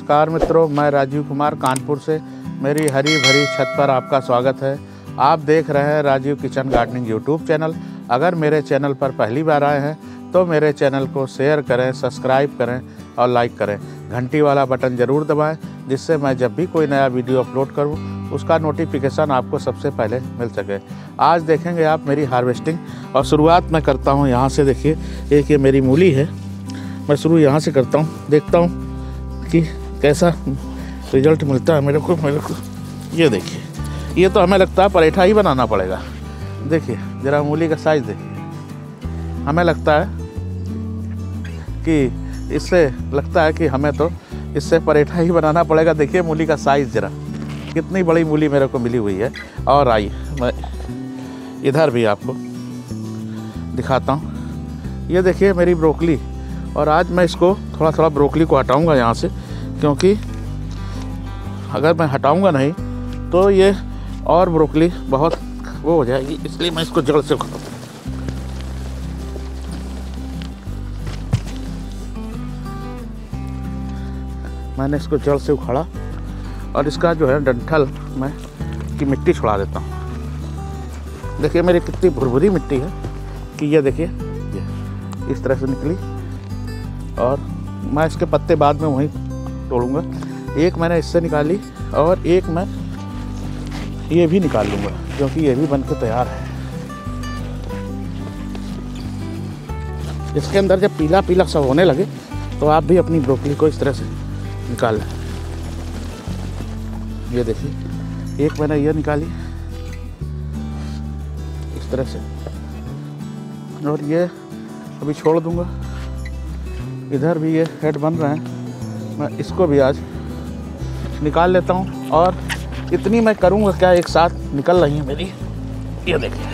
नमस्कार मित्रों, मैं राजीव कुमार कानपुर से। मेरी हरी भरी छत पर आपका स्वागत है। आप देख रहे हैं Rajiv kitchen gardening YouTube channel. अगर मेरे चैनल पर पहली बार आए हैं तो मेरे चैनल को शेयर करें, सब्सक्राइब करें और लाइक करें। घंटी वाला बटन ज़रूर दबाएँ, जिससे मैं जब भी कोई नया वीडियो अपलोड करूँ, उसका नोटिफिकेशन आपको सबसे पहले मिल सके। आज देखेंगे आप मेरी हार्वेस्टिंग और शुरुआत मैं करता हूँ यहाँ से। देखिए एक ये मेरी मूली है। मैं शुरू यहाँ से करता हूँ, देखता हूँ कि कैसा? रिज़ल्ट मिलता है मेरे को मेरे को। ये देखिए। ये तो हमें लगता है पराठा ही बनाना पड़ेगा। देखिए, ज़रा मूली का साइज़ देखिए। हमें लगता है कि इससे लगता है कि हमें तो इससे पराठा ही बनाना पड़ेगा। देखिए मूली का साइज़ ज़रा। कितनी बड़ी मूली मेरे को मिली हुई है। और आई मैं इधर भी आपको दिखाता हूँ। ये देखिए मेरी ब्रोकली। और आज मैं इसको थोड़ा थोड़ा ब्रोकली को हटाऊँगा यहाँ से। क्योंकि अगर मैं हटाऊँगा नहीं तो ये और ब्रोकली बहुत वो हो जाएगी, इसलिए मैं इसको जड़ से उखाड़ूँ मैंने इसको जड़ से उखाड़ा और इसका जो है डंठल मैं की मिट्टी छुड़ा देता हूँ। देखिए, मेरी कितनी भुरभुरी मिट्टी है कि ये देखिए इस तरह से निकली और मैं इसके पत्ते बाद में वहीं तोड़ूँगा। एक मैंने इससे निकाली और एक मैं ये भी निकाल लूँगा, क्योंकि ये भी बन के तैयार है। इसके अंदर जब पीला पीला सब होने लगे तो आप भी अपनी ब्रोकली को इस तरह से निकाल लें। ये देखिए, एक मैंने ये निकाली। इस तरह से। और ये अभी छोड़ दूँगा। इधर भी ये हेड बन रहे हैं। मैं इसको भी आज निकाल लेता हूँ और इतनी मैं करूँगा क्या एक साथ निकल रही है मेरी? ये देखिए।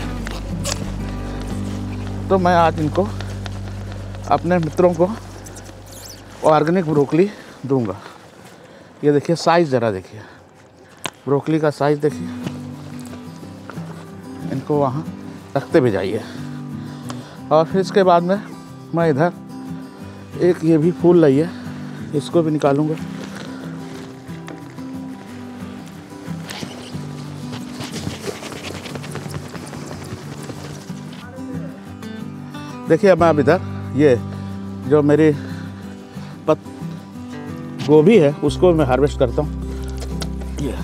तो मैं आज इनको अपने मित्रों को ऑर्गेनिक ब्रोकली दूँगा। ये देखिए साइज़ ज़रा देखिए। ब्रोकली का साइज़ देखिए। इनको वहाँ रखते भी जाइए। और फिर इसके बाद में मैं इधर एक ये भी फूल लाई है इसको भी निकालूँगा। देखिए अब मैं अब इधर, ये जो मेरी पत गोभी है, उसको मैं हार्वेस्ट करता हूँ। ये।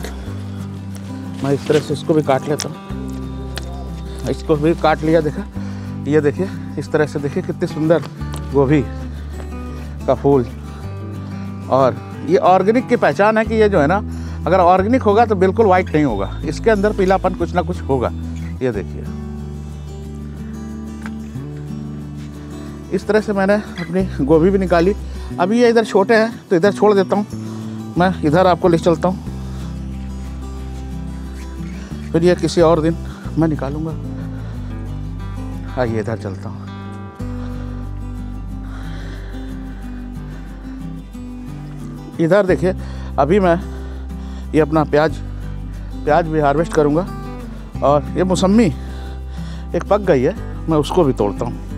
मैं इस तरह से इसको भी काट लेता हूँ। इसको भी काट लिया, देखा? ये देखिए, इस तरह से देखिए कितनी सुंदर गोभी का फूल। और ये ऑर्गेनिक की पहचान है कि ये जो है ना, अगर ऑर्गेनिक होगा तो बिल्कुल वाइट नहीं होगा। इसके अंदर पीलापन कुछ ना कुछ होगा। ये देखिए। इस तरह से मैंने अपनी गोभी भी निकाली। अभी ये इधर छोटे हैं तो इधर छोड़ देता हूँ। मैं इधर आपको ले चलता हूँ। फिर ये किसी और दिन मैं निकालूँगा। आइए, इधर चलता हूँ। इधर देखिए, अभी मैं ये अपना प्याज प्याज भी हार्वेस्ट करूँगा और ये मौसमी एक पक गई है, मैं उसको भी तोड़ता हूँ।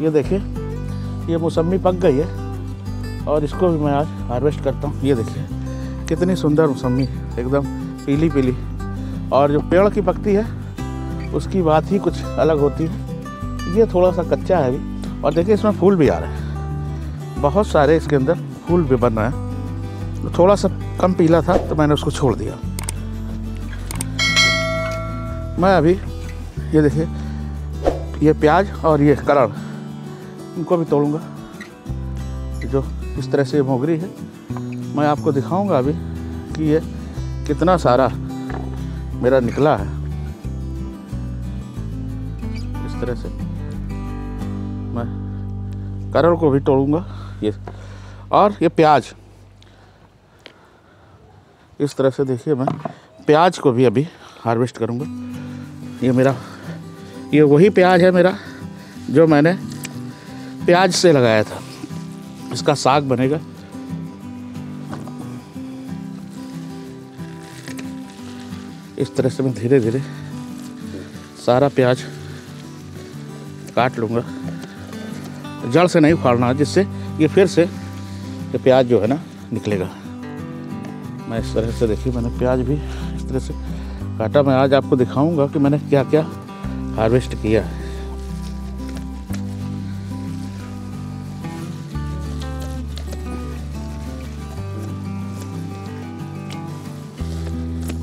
ये देखिए, ये मौसमी पक गई है और इसको भी मैं आज हार्वेस्ट करता हूँ। ये देखिए, कितनी सुंदर मौसमी एकदम पीली पीली और जो पेड़ की पकती है, उसकी बात ही कुछ अलग होती है। ये थोड़ा सा कच्चा है अभी। और देखिए, इसमें फूल भी आ रहे हैं। बहुत सारे इसके अंदर फूल भी बन रहे हैं। तो थोड़ा सा कम पीला था तो मैंने उसको छोड़ दिया। मैं अभी, ये देखिए, ये प्याज और ये करड़ इनको भी तोड़ूँगा। जो इस तरह से मोगरी है, मैं आपको दिखाऊँगा अभी कि ये कितना सारा मेरा निकला है। इस तरह से। करड़ को भी तोड़ूँगा। ये और ये प्याज। इस तरह से देखिए मैं प्याज को भी अभी हार्वेस्ट करूँगा। ये मेरा, ये वही प्याज है मेरा जो मैंने प्याज से लगाया था। इसका साग बनेगा। इस तरह से मैं धीरे धीरे सारा प्याज काट लूँगा। जड़ से नहीं उखाड़ना, जिससे ये फिर से ये प्याज जो है ना निकलेगा। मैं इस तरह से देखिए, मैंने प्याज भी इस तरह से काटा। मैं आज आपको दिखाऊँगा कि मैंने क्या क्या हार्वेस्ट किया है।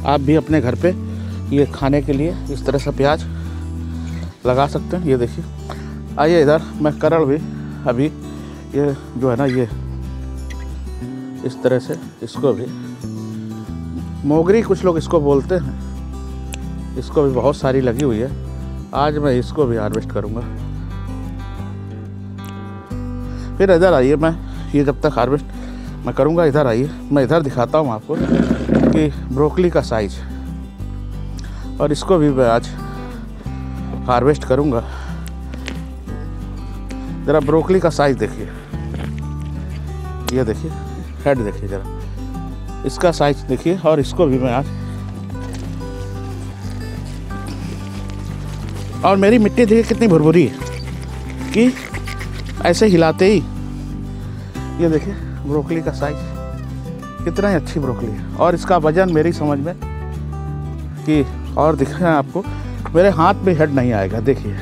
आप भी अपने घर पे ये खाने के लिए इस तरह से प्याज लगा सकते हैं। ये देखिए आइए इधर, मैं करल भी अभी, ये जो है ना, ये, इस तरह से इसको भी, मोगरी कुछ लोग इसको बोलते हैं, इसको भी बहुत सारी लगी हुई है, आज मैं इसको भी हार्वेस्ट करूँगा। फिर इधर आइए, मैं ये जब तक हार्वेस्ट मैं करूँगा, इधर आइए, मैं इधर दिखाता हूँ आपको कि ब्रोकली का साइज़ और इसको भी मैं आज हार्वेस्ट करूँगा। ज़रा ब्रोकली का साइज़ देखिए। ये देखिए हेड देखिए ज़रा। इसका साइज़ देखिए और इसको भी मैं आज और मेरी मिट्टी देखिए कितनी भुरभुरी है। कि ऐसे हिलाते ही ये देखिए, ब्रोकली का साइज़ कितना ही अच्छी ब्रोकली है। और इसका वज़न मेरी समझ में कि और दिख रहा है आपको। मेरे हाथ में हेड नहीं आएगा, देखिए।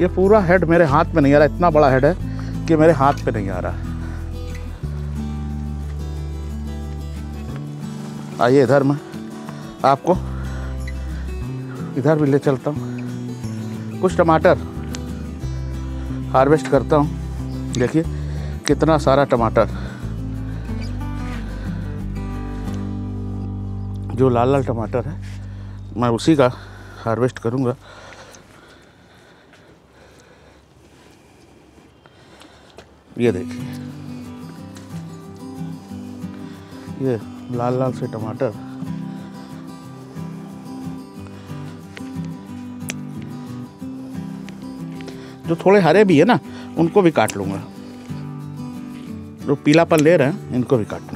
ये पूरा हेड मेरे हाथ में नहीं आ रहा, इतना बड़ा हेड है कि मेरे हाथ पे नहीं आ रहा। आइए इधर मैं, आपको इधर भी ले चलता हूँ। कुछ टमाटर हार्वेस्ट करता हूँ। देखिए, कितना सारा टमाटर। जो लाल लाल टमाटर है, मैं उसी का हार्वेस्ट करूँगा। ये देखिए ये लाल लाल से टमाटर। जो थोड़े हरे भी है ना, उनको भी काट लूँगा। जो पीलापन ले रहे हैं, इनको भी काटना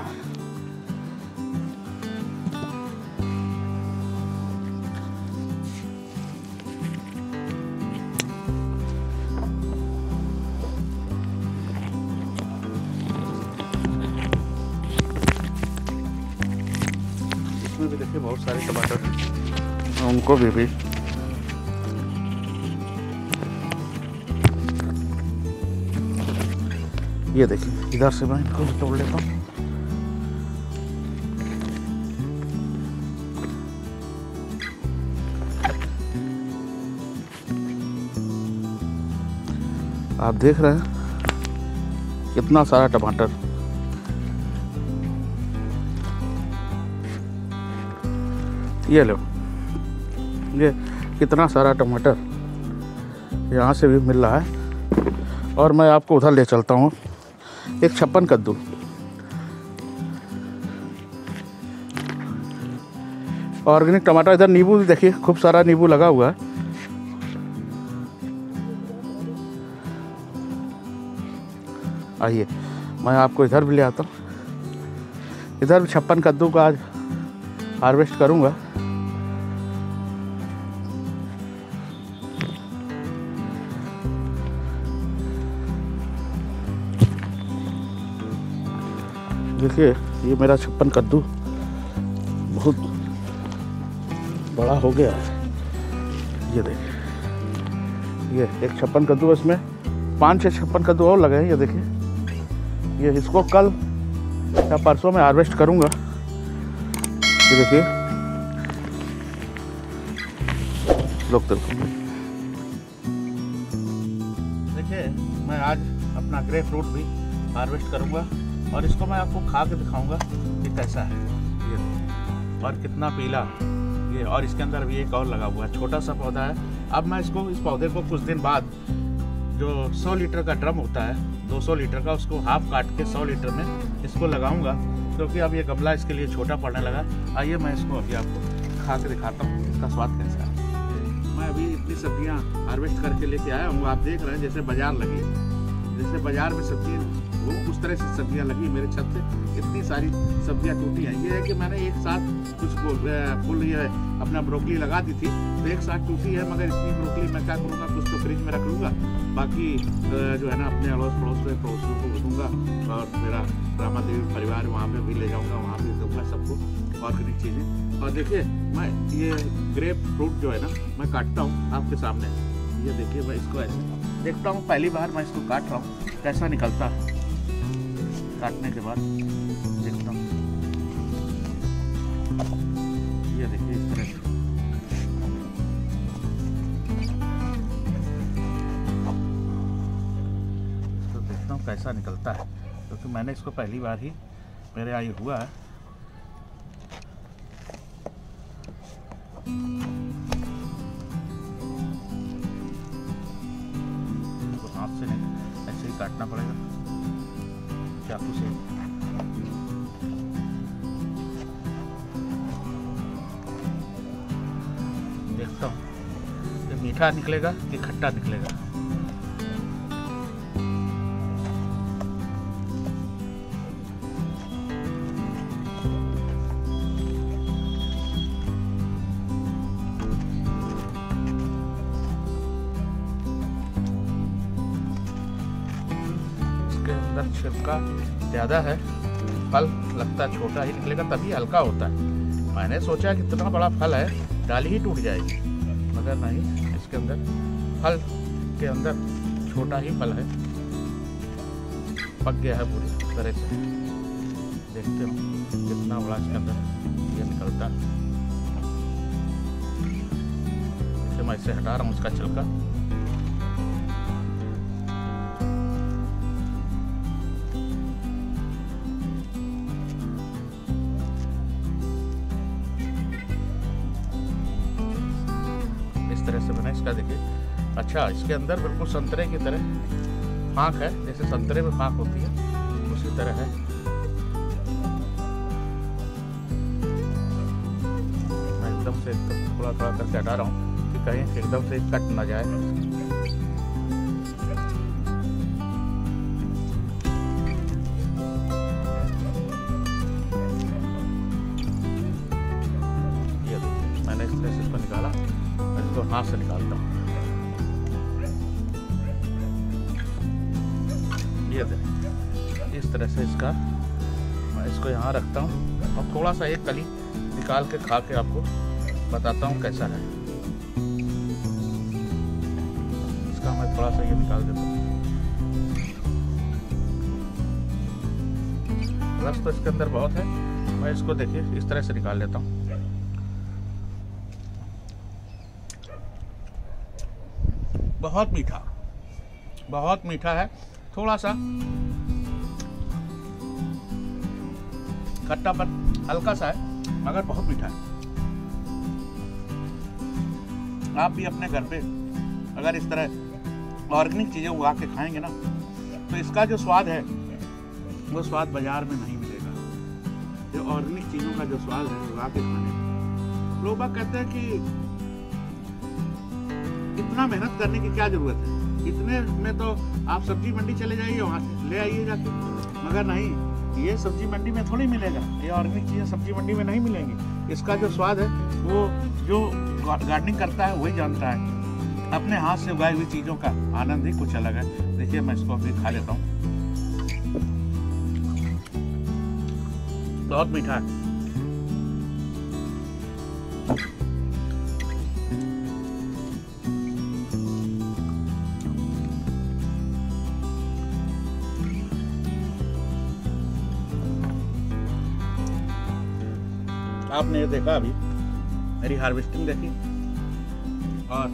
उनको भी ये देखिए, इधर से मैं इनको तोड़ लेता हूँ। आप देख रहे हैं कितना सारा टमाटर। ये लो। ये कितना सारा टमाटर यहाँ से भी मिल रहा है। और मैं आपको उधर ले चलता हूँ। एक छप्पन कद्दू। ऑर्गेनिक टमाटर, इधर नींबू भी देखिए, खूब सारा नींबू लगा हुआ है। आइए, मैं आपको इधर भी ले आता हूँ। इधर भी छप्पन कद्दू का आज हार्वेस्ट करूँगा। देखिए, ये मेरा छप्पन कद्दू बहुत बड़ा हो गया ये देखिए, ये एक छप्पन कद्दू इसमें। पाँच छः छप्पन कद्दू और लगे हैं, ये देखिए। ये इसको कल या परसों में हार्वेस्ट करूँगा। ये देखिए। लोग देखिए, मैं आज अपना ग्रे फ्रूट भी हार्वेस्ट करूँगा। और इसको मैं आपको खा के दिखाऊँगा कि कैसा है। ये और कितना पीला। ये और इसके अंदर भी एक और लगा हुआ है। छोटा सा पौधा है। अब मैं इसको, इस पौधे को कुछ दिन बाद जो 100 लीटर का ड्रम होता है 200 लीटर का, उसको हाफ़ काट के 100 लीटर में इसको लगाऊँगा, क्योंकि अब ये गमला इसके लिए छोटा पड़ने लगा। आइए मैं इसको अभी आपको खा के दिखाता हूँ, इसका स्वाद कैसा है। मैं अभी इतनी सब्ज़ियाँ हार्वेस्ट करके लेके आया हूँ, आप देख रहे हैं, जैसे बाज़ार लगी जैसे बाज़ार में सब्ज़ी वो उस तरह से सब्ज़ियाँ लगी मेरे छत से। इतनी सारी सब्ज़ियाँ टूटी हैं। ये है कि मैंने एक साथ कुछ फुल ये अपना ब्रोकली लगा दी थी तो एक साथ टूटी है, मगर इतनी ब्रोकली मैं क्या करूँगा? कुछ तो फ्रिज में रख लूँगा। बाकी जो है ना, अपने अड़ोस पड़ोस में, पड़ोसियों को दूँगा और मेरा रामा देवी परिवार वहाँ पे भी ले जाऊँगा, वहाँ भी दूँगा सबको, और ऑर्गेनिक चीज़ें। और देखिए, मैं ये ग्रेप फ्रूट जो है ना, मैं काटता हूँ आपके सामने। ये देखिए मैं इसको ऐसे। देखता हूँ, पहली बार मैं इसको काट रहा हूँ, कैसा निकलता। है काटने के बाद देखता हूँ। ये देखिए इस तरह से। तो देखता हूँ कैसा निकलता है। क्योंकि तो मैंने इसको पहली बार ही मेरे आई हुआ है। काटना पड़ेगा चाकू से देखता हूँ मीठा निकलेगा कि खट्टा निकलेगा अंदर छिलका ज़्यादा है। फल लगता छोटा ही निकलेगा, तभी हल्का होता है। मैंने सोचा कि इतना बड़ा फल है, डाली ही टूट जाएगी। मगर नहीं, इसके अंदर, फल के अंदर छोटा ही फल है। पक गया है पूरी तरह से। देखते हो कितना बड़ा इसके अंदर ये निकलता है। मैं इसे हटा रहा हूँ उसका छिलका। इसका देखिए। अच्छा इसके अंदर बिल्कुल संतरे की तरह फाँक है। जैसे संतरे में फाँक होती है, उसी तरह है। एकदम से एकदम थोड़ा थोड़ा करके हटा रहा हूँ कि कहीं एकदम से कट ना जाए। ये देखिए इस तरह से इसका, मैं इसको यहाँ रखता हूँ और थोड़ा सा एक कली निकाल के खा के आपको बताता हूँ कैसा है। इसका मैं थोड़ा सा ये निकाल देता हूँ। रस तो इसके अंदर बहुत है, मैं इसको देखिए, इस तरह से निकाल लेता हूँ। बहुत मीठा बहुत मीठा है। थोड़ा सा। खट्टापन हल्का सा है, मगर बहुत मीठा है। आप भी अपने घर पे अगर इस तरह ऑर्गेनिक चीज़ें उगा के खाएँगे ना तो इसका जो स्वाद है, वो स्वाद बाज़ार में नहीं मिलेगा। जो ऑर्गेनिक चीज़ों का जो स्वाद है उगा के खाने लोग बाग कहते हैं कि इतना मेहनत करने की क्या ज़रूरत है? इतने में तो आप सब्ज़ी मंडी चले जाइए, वहाँ से ले आइए जाके। मगर नहीं, ये सब्ज़ी मंडी में थोड़ी मिलेगा। ये ऑर्गेनिक चीज़ें सब्ज़ी मंडी में नहीं मिलेंगी। इसका जो स्वाद है, वो जो गार्डनिंग करता है, वही जानता है। अपने हाथ से उगाई हुई चीज़ों का आनंद ही कुछ अलग है। देखिए, मैं इसको अभी खा लेता हूँ। बहुत मीठा है। आपने ये देखा अभी? मेरी हार्वेस्टिंग देखी। और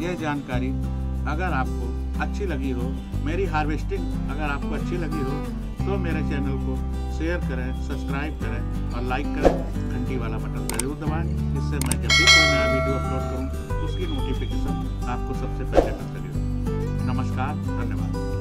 ये जानकारी, अगर आपको अच्छी लगी हो, मेरी हार्वेस्टिंग अगर आपको अच्छी लगी हो तो मेरे चैनल को शेयर करें सब्सक्राइब करें और लाइक करें। घंटी वाला बटन ज़रूर दबाएँ जिससे मैं जब भी कोई नया वीडियो अपलोड करूँ, उसकी नोटिफिकेशन आपको सबसे पहले मिल सके नमस्कार, धन्यवाद।